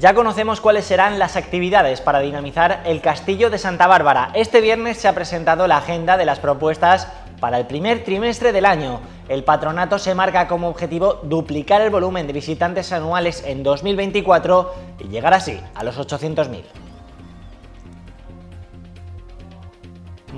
Ya conocemos cuáles serán las actividades para dinamizar el Castillo de Santa Bárbara. Este viernes se ha presentado la agenda de las propuestas para el primer trimestre del año. El patronato se marca como objetivo duplicar el volumen de visitantes anuales en 2024 y llegar así a los 800.000.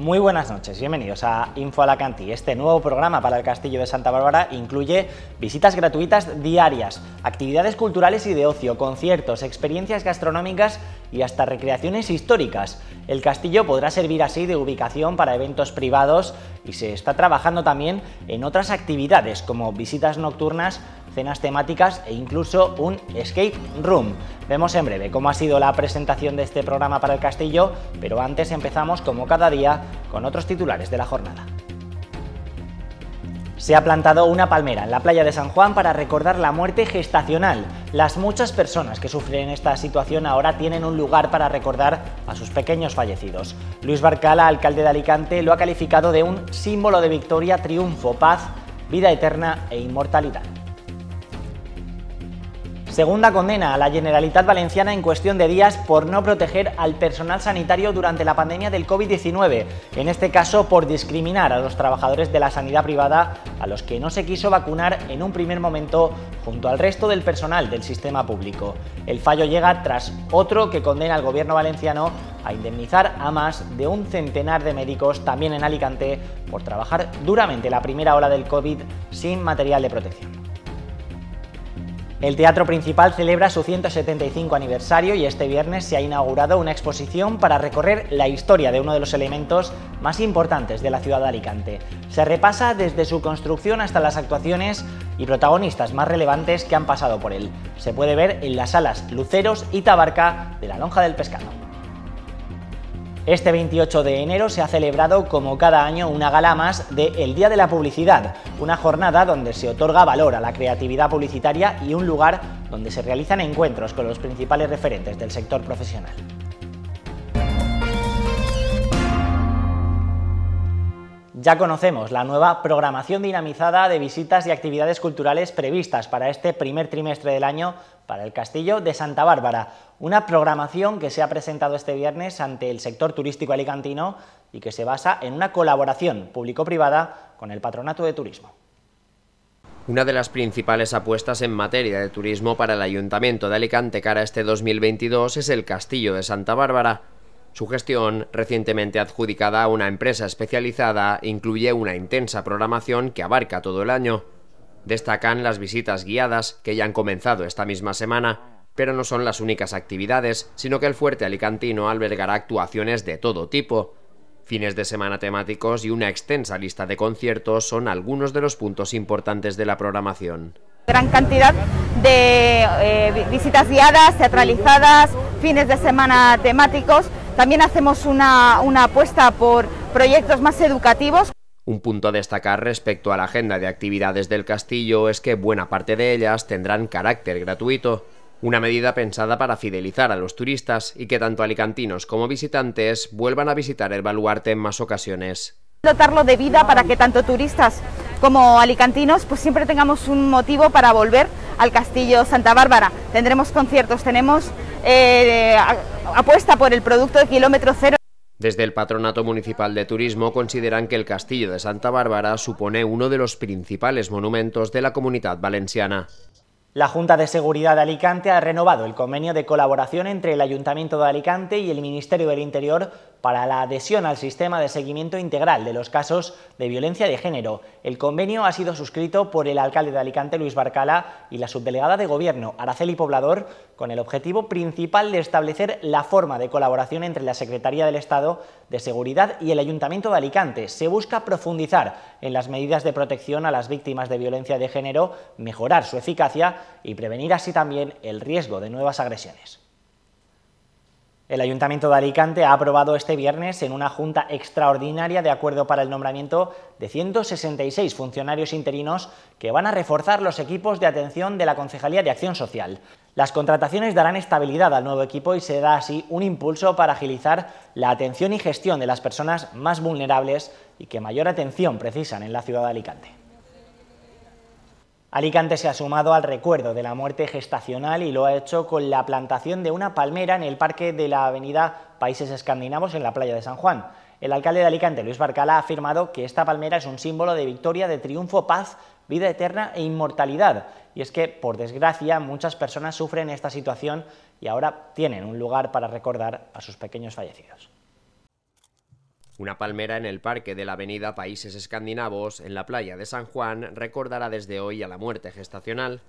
Muy buenas noches, bienvenidos a Info Alacanti. Este nuevo programa para el Castillo de Santa Bárbara incluye visitas gratuitas diarias, actividades culturales y de ocio, conciertos, experiencias gastronómicas y hasta recreaciones históricas. El castillo podrá servir así de ubicación para eventos privados y se está trabajando también en otras actividades como visitas nocturnas cenas temáticas e incluso un escape room. Vemos en breve cómo ha sido la presentación de este programa para el castillo, pero antes empezamos como cada día con otros titulares de la jornada. Se ha plantado una palmera en la playa de San Juan para recordar la muerte gestacional. Las muchas personas que sufren esta situación ahora tienen un lugar para recordar a sus pequeños fallecidos. Luis Barcala, alcalde de Alicante, lo ha calificado de un símbolo de victoria, triunfo, paz, vida eterna e inmortalidad. Segunda condena a la Generalitat Valenciana en cuestión de días por no proteger al personal sanitario durante la pandemia del COVID-19, en este caso por discriminar a los trabajadores de la sanidad privada a los que no se quiso vacunar en un primer momento junto al resto del personal del sistema público. El fallo llega tras otro que condena al gobierno valenciano a indemnizar a más de un centenar de médicos también en Alicante por trabajar duramente la primera ola del COVID sin material de protección. El Teatro Principal celebra su 175 aniversario y este viernes se ha inaugurado una exposición para recorrer la historia de uno de los elementos más importantes de la ciudad de Alicante. Se repasa desde su construcción hasta las actuaciones y protagonistas más relevantes que han pasado por él. Se puede ver en las salas Luceros y Tabarca de la Lonja del Pescado. Este 28 de enero se ha celebrado como cada año una gala más de El Día de la Publicidad, una jornada donde se otorga valor a la creatividad publicitaria y un lugar donde se realizan encuentros con los principales referentes del sector profesional. Ya conocemos la nueva programación dinamizada de visitas y actividades culturales previstas para este primer trimestre del año para el Castillo de Santa Bárbara, una programación que se ha presentado este viernes ante el sector turístico alicantino y que se basa en una colaboración público-privada con el Patronato de Turismo. Una de las principales apuestas en materia de turismo para el Ayuntamiento de Alicante cara a este 2022 es el Castillo de Santa Bárbara. Su gestión, recientemente adjudicada a una empresa especializada, incluye una intensa programación que abarca todo el año. Destacan las visitas guiadas, que ya han comenzado esta misma semana, pero no son las únicas actividades, sino que el fuerte alicantino albergará actuaciones de todo tipo. Fines de semana temáticos y una extensa lista de conciertos son algunos de los puntos importantes de la programación. Gran cantidad de eh, visitas guiadas, teatralizadas, fines de semana temáticos. También hacemos una, una apuesta por proyectos más educativos. Un punto a destacar respecto a la agenda de actividades del castillo es que buena parte de ellas tendrán carácter gratuito, una medida pensada para fidelizar a los turistas y que tanto alicantinos como visitantes vuelvan a visitar el baluarte en más ocasiones. Dotarlo de vida para que tanto turistas como alicantinos pues siempre tengamos un motivo para volver al castillo Santa Bárbara. Tendremos conciertos, tenemos eh, apuesta por el producto de kilómetro cero. Desde el Patronato Municipal de Turismo consideran que el Castillo de Santa Bárbara supone uno de los principales monumentos de la comunidad valenciana. La Junta de Seguridad de Alicante ha renovado el convenio de colaboración entre el Ayuntamiento de Alicante y el Ministerio del Interior para la adhesión al sistema de seguimiento integral de los casos de violencia de género. El convenio ha sido suscrito por el alcalde de Alicante, Luis Barcala, y la subdelegada de Gobierno, Araceli Poblador, con el objetivo principal de establecer la forma de colaboración entre la Secretaría del Estado de Seguridad y el Ayuntamiento de Alicante. Se busca profundizar en las medidas de protección a las víctimas de violencia de género, mejorar su eficacia y prevenir así también el riesgo de nuevas agresiones. El Ayuntamiento de Alicante ha aprobado este viernes en una junta extraordinaria de acuerdo para el nombramiento de 166 funcionarios interinos que van a reforzar los equipos de atención de la Concejalía de Acción Social. Las contrataciones darán estabilidad al nuevo equipo y se da así un impulso para agilizar la atención y gestión de las personas más vulnerables y que mayor atención precisan en la ciudad de Alicante. Alicante se ha sumado al recuerdo de la muerte gestacional y lo ha hecho con la plantación de una palmera en el parque de la avenida Países Escandinavos en la playa de San Juan. El alcalde de Alicante, Luis Barcala, ha afirmado que esta palmera es un símbolo de victoria, de triunfo, paz, vida eterna e inmortalidad. Y es que, por desgracia, muchas personas sufren esta situación y ahora tienen un lugar para recordar a sus pequeños fallecidos. Una palmera en el parque de la avenida Países Escandinavos, en la playa de San Juan, recordará desde hoy a la muerte gestacional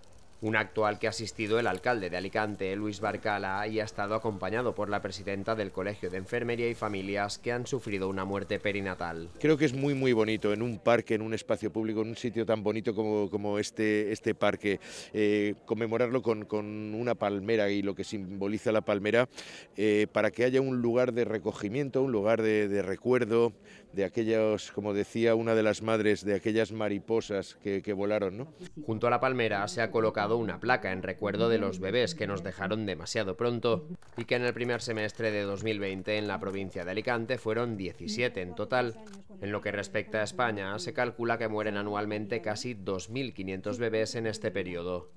un acto al que ha asistido el alcalde de Alicante, Luis Barcala, y ha estado acompañado por la presidenta del Colegio de Enfermería y Familias que han sufrido una muerte perinatal. Creo que es muy muy bonito en un parque, en un espacio público, en un sitio tan bonito como, como este, este parque, eh, conmemorarlo con, con, una palmera y lo que simboliza la palmera, eh, para que haya un lugar de recogimiento, un lugar de, de recuerdo, de aquellos, como decía una de las madres, de aquellas mariposas que, que volaron. ¿no? Junto a la palmera se ha colocado una placa en recuerdo de los bebés que nos dejaron demasiado pronto y que en el primer semestre de 2020 en la provincia de Alicante fueron 17 en total. En lo que respecta a España, se calcula que mueren anualmente casi 2.500 bebés en este periodo.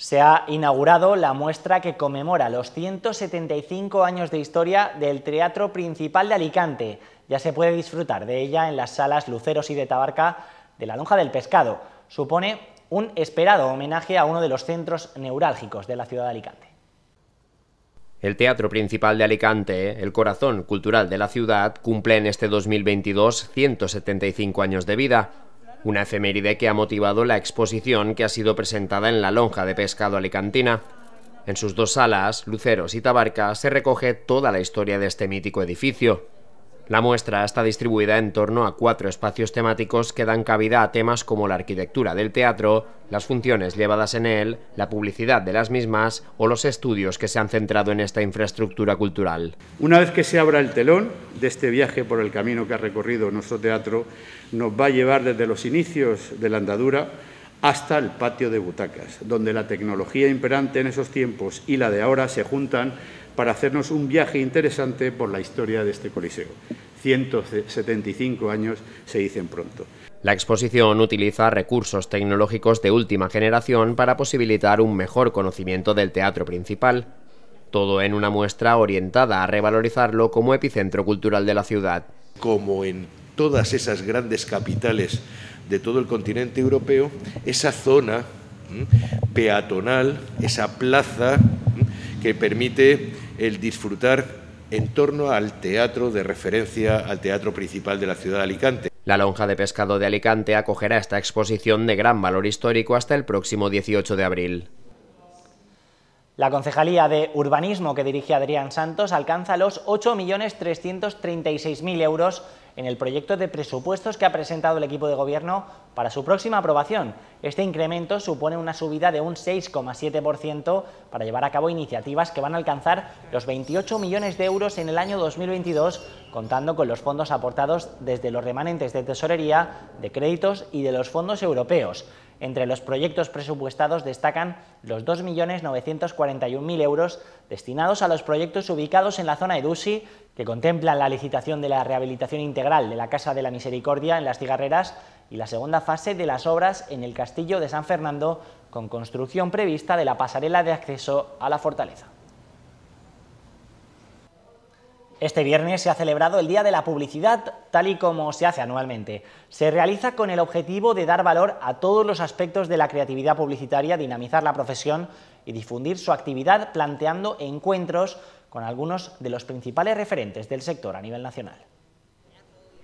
Se ha inaugurado la muestra que conmemora los 175 años de historia del Teatro Principal de Alicante. Ya se puede disfrutar de ella en las salas Luceros y de Tabarca de la Lonja del Pescado. Supone un esperado homenaje a uno de los centros neurálgicos de la ciudad de Alicante. El Teatro Principal de Alicante, el corazón cultural de la ciudad, cumple en este 2022 175 años de vida una efeméride que ha motivado la exposición que ha sido presentada en la lonja de pescado alicantina. En sus dos salas, Luceros y Tabarca, se recoge toda la historia de este mítico edificio. La muestra está distribuida en torno a cuatro espacios temáticos que dan cabida a temas como la arquitectura del teatro, las funciones llevadas en él, la publicidad de las mismas o los estudios que se han centrado en esta infraestructura cultural. Una vez que se abra el telón de este viaje por el camino que ha recorrido nuestro teatro, nos va a llevar desde los inicios de la andadura hasta el patio de butacas, donde la tecnología imperante en esos tiempos y la de ahora se juntan para hacernos un viaje interesante por la historia de este Coliseo. 175 años se dicen pronto. La exposición utiliza recursos tecnológicos de última generación para posibilitar un mejor conocimiento del teatro principal, todo en una muestra orientada a revalorizarlo como epicentro cultural de la ciudad. Como en todas esas grandes capitales de todo el continente europeo, esa zona peatonal, esa plaza que permite el disfrutar en torno al teatro de referencia, al teatro principal de la ciudad de Alicante. La lonja de pescado de Alicante acogerá esta exposición de gran valor histórico hasta el próximo 18 de abril. La Concejalía de Urbanismo que dirige Adrián Santos alcanza los 8.336.000 euros en el proyecto de presupuestos que ha presentado el equipo de gobierno para su próxima aprobación. Este incremento supone una subida de un 6,7% para llevar a cabo iniciativas que van a alcanzar los 28 millones de euros en el año 2022, contando con los fondos aportados desde los remanentes de tesorería, de créditos y de los fondos europeos. Entre los proyectos presupuestados destacan los 2.941.000 euros destinados a los proyectos ubicados en la zona de Dusi, que contemplan la licitación de la rehabilitación integral de la Casa de la Misericordia en las Cigarreras y la segunda fase de las obras en el Castillo de San Fernando, con construcción prevista de la pasarela de acceso a la fortaleza. Este viernes se ha celebrado el Día de la Publicidad, tal y como se hace anualmente. Se realiza con el objetivo de dar valor a todos los aspectos de la creatividad publicitaria, dinamizar la profesión y difundir su actividad planteando encuentros con algunos de los principales referentes del sector a nivel nacional.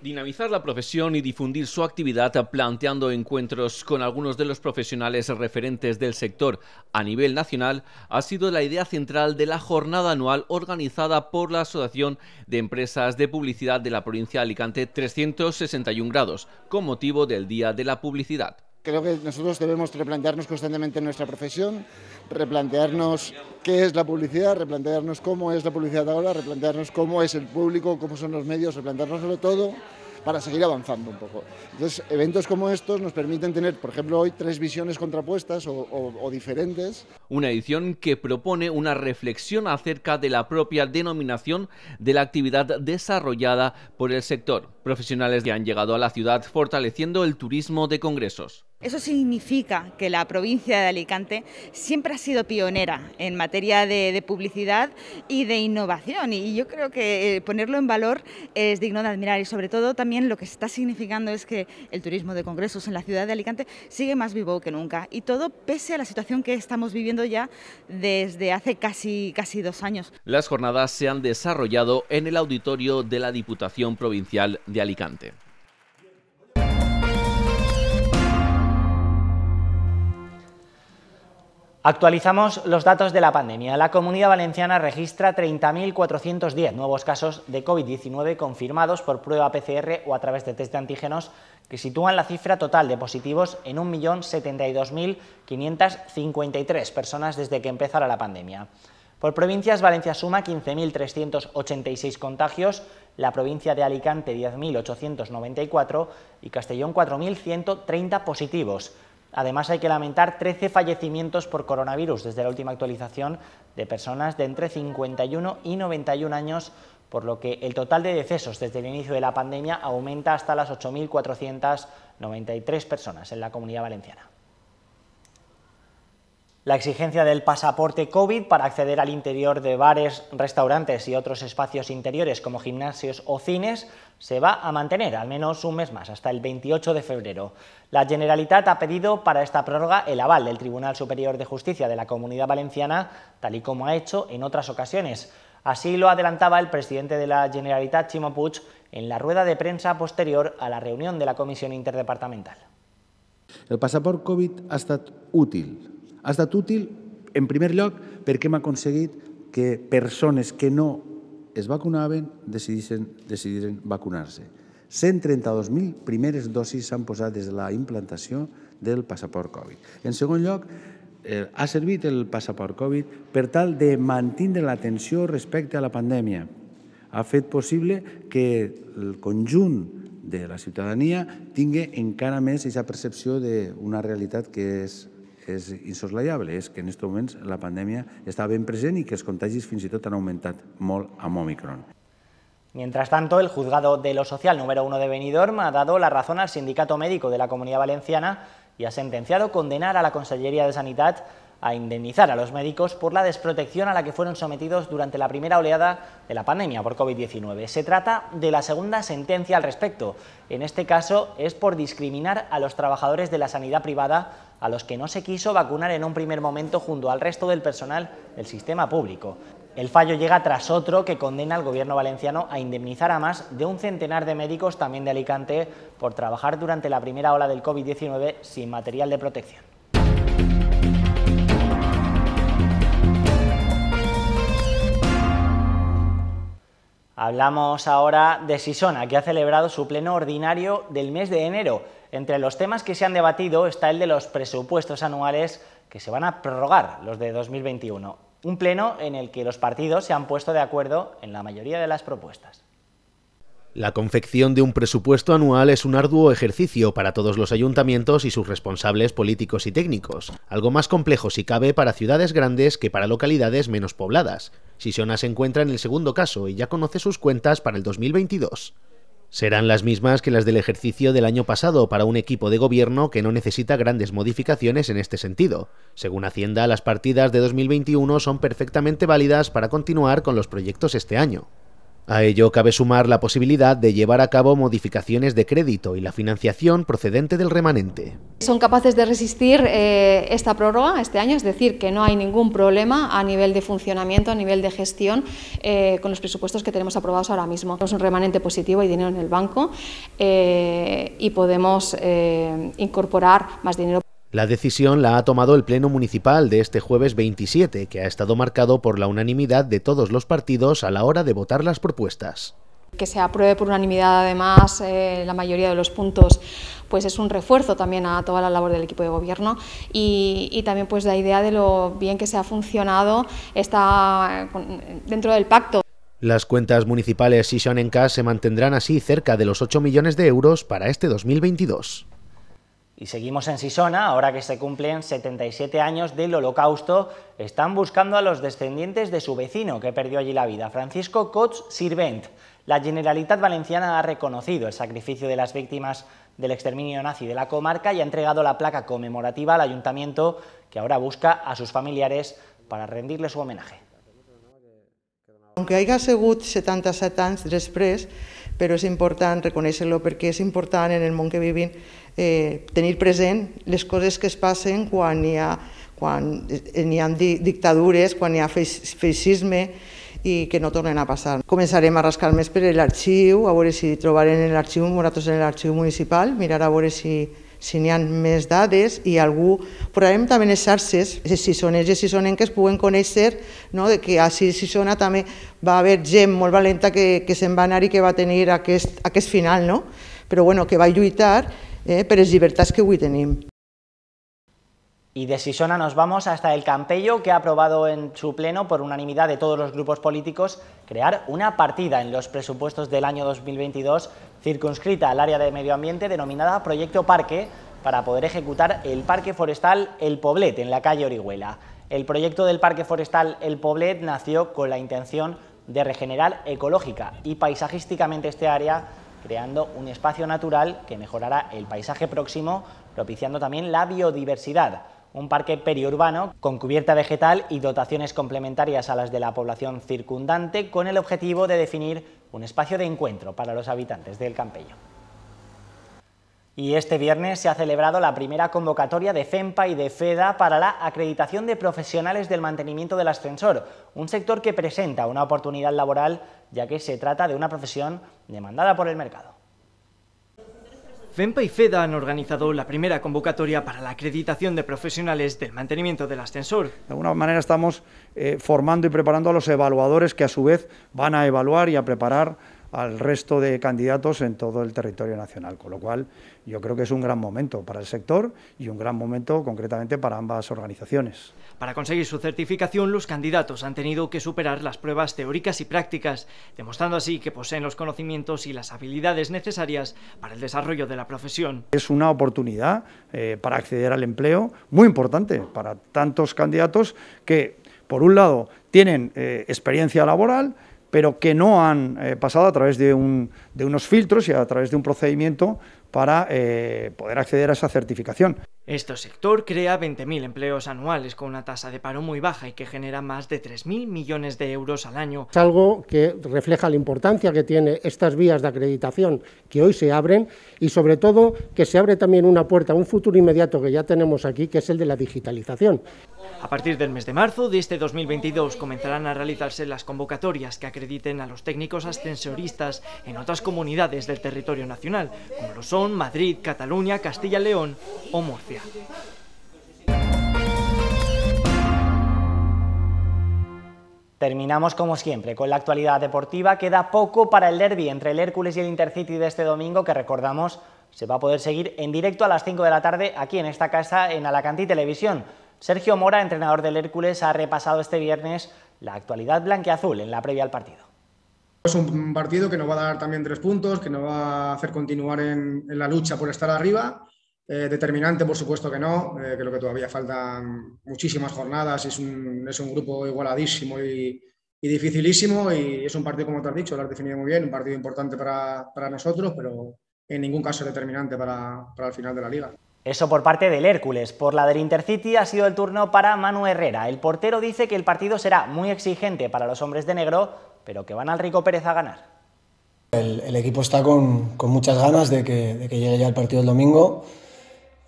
Dinamizar la profesión y difundir su actividad planteando encuentros con algunos de los profesionales referentes del sector a nivel nacional ha sido la idea central de la jornada anual organizada por la Asociación de Empresas de Publicidad de la provincia de Alicante 361 grados con motivo del Día de la Publicidad. Creo que nosotros debemos replantearnos constantemente nuestra profesión, replantearnos qué es la publicidad, replantearnos cómo es la publicidad ahora, replantearnos cómo es el público, cómo son los medios, replanteárnoslo todo para seguir avanzando un poco. Entonces, eventos como estos nos permiten tener, por ejemplo, hoy tres visiones contrapuestas o, o diferentes. Una edición que propone una reflexión acerca de la propia denominación de la actividad desarrollada por el sector. Profesionales que han llegado a la ciudad fortaleciendo el turismo de congresos. Eso significa que la provincia de Alicante siempre ha sido pionera en materia de, publicidad y de innovación y yo creo que eh, ponerlo en valor es digno de admirar y sobre todo también lo que está significando es que el turismo de congresos en la ciudad de Alicante sigue más vivo que nunca y todo pese a la situación que estamos viviendo ya desde hace casi, casi dos años. Las jornadas se han desarrollado en el auditorio de la Diputación Provincial de Alicante. Actualizamos los datos de la pandemia. La comunidad valenciana registra 30.410 nuevos casos de COVID-19 confirmados por prueba PCR o a través de test de antígenos que sitúan la cifra total de positivos en 1.072.553 personas desde que empezara la pandemia. Por provincias, Valencia suma 15.386 contagios, la provincia de Alicante 10.894 y Castellón 4.130 positivos. Además, hay que lamentar 13 fallecimientos por coronavirus desde la última actualización de personas de entre 51 y 91 años, por lo que el total de decesos desde el inicio de la pandemia aumenta hasta las 8.493 personas en la comunidad valenciana. La exigencia del pasaporte COVID para acceder al interior de bares, restaurantes y otros espacios interiores como gimnasios o cines se va a mantener al menos un mes más, hasta el 28 de febrero. La Generalitat ha pedido para esta prórroga el aval del Tribunal Superior de Justicia de la Comunidad Valenciana, tal y como ha hecho en otras ocasiones. Así lo adelantaba el presidente de la Generalitat, Chimo Puig, en la rueda de prensa posterior a la reunión de la Comisión Interdepartamental. El pasaporte COVID ha estat útil ha estat útil, en primer lloc, perquè hem aconseguit que persones que no es vacunaven decidissin, decidissin vacunar-se. 132.000 primeres dosis s'han posat des de la implantació del passaport Covid. En segon lloc, eh, ha servit el passaport Covid per tal de mantenir l'atenció respecte a la pandèmia. Ha fet possible que el conjunt de la ciutadania tingui encara més aquesta percepció d'una realitat que és és insoslayable, és que en aquests moments la pandèmia està ben present i que els contagis fins i tot han augmentat molt amb Omicron. Mientras tanto, el juzgado de lo social número uno de Benidorm ha dado la razón al sindicato médico de la Comunidad Valenciana y ha sentenciado condenar a la Consellería de Sanidad a indemnizar a los médicos por la desprotección a la que fueron sometidos durante la primera oleada de la pandemia por COVID-19. Se trata de la segunda sentencia al respecto. En este caso es por discriminar a los trabajadores de la sanidad privada a los que no se quiso vacunar en un primer momento junto al resto del personal del sistema público. El fallo llega tras otro que condena al gobierno valenciano a indemnizar a más de un centenar de médicos también de Alicante por trabajar durante la primera ola del COVID-19 sin material de protección. Hablamos ahora de Sisona, que ha celebrado su pleno ordinario del mes de enero. Entre los temas que se han debatido está el de los presupuestos anuales que se van a prorrogar, los de 2021. Un pleno en el que los partidos se han puesto de acuerdo en la mayoría de las propuestas. La confección de un presupuesto anual es un arduo ejercicio para todos los ayuntamientos y sus responsables políticos y técnicos, algo más complejo si cabe para ciudades grandes que para localidades menos pobladas. Sisiona se encuentra en el segundo caso y ya conoce sus cuentas para el 2022. Serán las mismas que las del ejercicio del año pasado para un equipo de gobierno que no necesita grandes modificaciones en este sentido. Según Hacienda, las partidas de 2021 son perfectamente válidas para continuar con los proyectos este año. A ello cabe sumar la posibilidad de llevar a cabo modificaciones de crédito y la financiación procedente del remanente. Son capaces de resistir eh, esta prórroga este año, es decir, que no hay ningún problema a nivel de funcionamiento, a nivel de gestión eh, con los presupuestos que tenemos aprobados ahora mismo. Tenemos un remanente positivo y dinero en el banco eh, y podemos incorporar más dinero. La decisión la ha tomado el Pleno Municipal de este jueves 27, que ha estado marcado por la unanimidad de todos los partidos a la hora de votar las propuestas. Que se apruebe por unanimidad, además, eh, la mayoría de los puntos, pues es un refuerzo también a toda la labor del equipo de gobierno y, y también pues la idea de lo bien que se ha funcionado está dentro del pacto. Las cuentas municipales Sishonencas se mantendrán así cerca de los 8 millones de euros para este 2022. Y seguimos en Sisona, ahora que se cumplen 77 años del holocausto, están buscando a los descendientes de su vecino que perdió allí la vida, Francisco Cots Sirvent. La Generalitat Valenciana ha reconocido el sacrificio de las víctimas del exterminio nazi de la comarca y ha entregado la placa conmemorativa al ayuntamiento que ahora busca a sus familiares para rendirle su homenaje. Aunque haya sigut 77 anys després, però és important reconèixer-lo perquè és important en el món que vivim eh, tenir present les coses que es passen quan hi ha, quan hi ha dictadures, quan hi ha feixisme i que no tornen a passar. Començarem a rascar més per l'arxiu, a veure si trobarem en l'arxiu, nosaltres en l'arxiu municipal, mirar a veure si, si n'hi ha més dades i algú, posarem també les xarxes, les sisoners i sisonenques puguen conèixer no, de que a Sisona també va haver gent molt valenta que, que se'n va anar i que va tenir aquest, aquest final, no? però bueno, que va lluitar eh, per les llibertats que avui tenim. Y de Sisona nos vamos hasta el Campello, que ha aprobado en su pleno, por unanimidad de todos los grupos políticos, crear una partida en los presupuestos del año 2022 circunscrita al área de medio ambiente denominada Proyecto Parque, para poder ejecutar el Parque Forestal El Poblet, en la calle Orihuela. El proyecto del Parque Forestal El Poblet nació con la intención de regenerar ecológica y paisajísticamente este área creando un espacio natural que mejorará el paisaje próximo, propiciando también la biodiversidad. Un parque periurbano con cubierta vegetal y dotaciones complementarias a las de la población circundante con el objetivo de definir un espacio de encuentro para los habitantes del Campello. Y este viernes se ha celebrado la primera convocatoria de FEMPA y de FEDA para la acreditación de profesionales del mantenimiento del ascensor, un sector que presenta una oportunidad laboral ya que se trata de una profesión demandada por el mercado. FEMPA y FEDA han organizado la primera convocatoria para la acreditación de profesionales del mantenimiento del ascensor. De alguna manera estamos eh, formando y preparando a los evaluadores que a su vez van a evaluar y a preparar al resto de candidatos en todo el territorio nacional, con lo cual yo creo que es un gran momento para el sector y un gran momento concretamente para ambas organizaciones. Para conseguir su certificación, los candidatos han tenido que superar las pruebas teóricas y prácticas, demostrando así que poseen los conocimientos y las habilidades necesarias para el desarrollo de la profesión. Es una oportunidad eh, para acceder al empleo muy importante para tantos candidatos que, por un lado, tienen eh, experiencia laboral, pero que no han eh, pasado a través de, un, de, unos filtros y a través de un procedimiento para poder acceder a esa certificación. Este sector crea 20.000 empleos anuales con una tasa de paro muy baja y que genera más de 3.000 millones de euros al año. Es algo que refleja la importancia que tiene estas vías de acreditación que hoy se abren y sobre todo que se abre también una puerta a un futuro inmediato que ya tenemos aquí, que es el de la digitalización. A partir del mes de marzo de este 2022 comenzarán a realizarse las convocatorias que acrediten a los técnicos ascensoristas en otras comunidades del territorio nacional, como lo son Madrid, Cataluña, Castilla-León o Murcia. Terminamos como siempre con la actualidad deportiva. Queda poco para el derby entre el Hércules y el Intercity de este domingo, que recordamos se va a poder seguir en directo a las 5 de la tarde aquí en esta casa en Alacantí Televisión. Sergio Mora, entrenador del Hércules, ha repasado este viernes la actualidad blanqueazul en la previa al partido. Es un partido que nos va a dar también tres puntos, que nos va a hacer continuar en, la lucha por estar arriba. Eh, determinante, por supuesto que no. Eh, creo que todavía faltan muchísimas jornadas. Es un, es un grupo igualadísimo y, dificilísimo. Y es un partido, como te has dicho, lo has definido muy bien, un partido importante para, nosotros, pero en ningún caso determinante para el final de la liga. Eso por parte del Hércules. Por la del Intercity ha sido el turno para Manu Herrera. El portero dice que el partido será muy exigente para los hombres de negro, pero que van al Rico Pérez a ganar. El, equipo está con, muchas ganas de que, llegue ya el partido el domingo.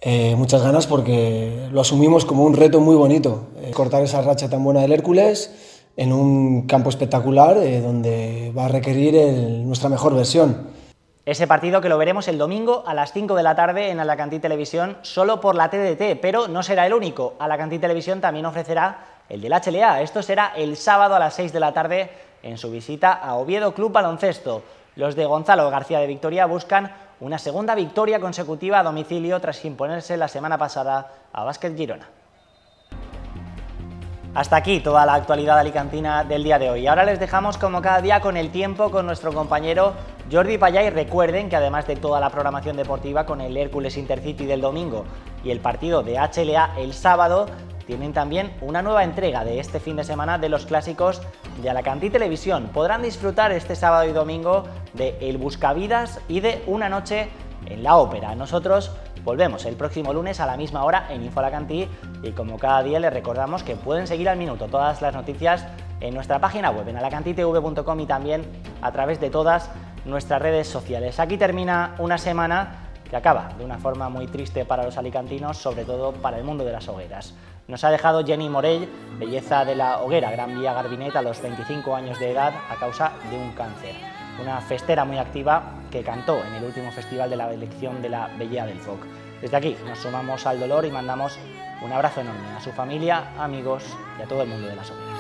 Eh, muchas ganas porque lo asumimos como un reto muy bonito. Eh, cortar esa racha tan buena del Hércules en un campo espectacular eh, donde va a requerir nuestra mejor versión. Ese partido que lo veremos el domingo a las 5 de la tarde en Alacantí Televisión, solo por la TDT, pero no será el único. Alacantí Televisión también ofrecerá el del HLA. Esto será el sábado a las 6 de la tarde en su visita a Oviedo Club Baloncesto. Los de Gonzalo García de Victoria buscan una segunda victoria consecutiva a domicilio tras imponerse la semana pasada a Básquet Girona. Hasta aquí toda la actualidad alicantina del día de hoy. Ahora les dejamos como cada día con el tiempo con nuestro compañero Jordi Payá recuerden que además de toda la programación deportiva con el Hércules Intercity del domingo y el partido de HLA el sábado, tienen también una nueva entrega de este fin de semana de los clásicos de Alacantí Televisión. Podrán disfrutar este sábado y domingo de El Buscavidas y de Una Noche en la Ópera. Nosotros volvemos el próximo lunes a la misma hora en Info Alacantí y como cada día les recordamos que pueden seguir al minuto todas las noticias en nuestra página web en alacantitv.com y también a través de todas nuestras redes sociales. Aquí termina una semana que acaba de una forma muy triste para los alicantinos, sobre todo para el mundo de las hogueras. Nos ha dejado Jenny Morell, belleza de la hoguera Gran Vía Garbinet a los 25 años de edad a causa de un cáncer. Una festera muy activa que cantó en el último festival de la elección de la Belleza del Foc. Desde aquí nos sumamos al dolor y mandamos un abrazo enorme a su familia, amigos y a todo el mundo de las hogueras.